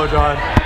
know, John.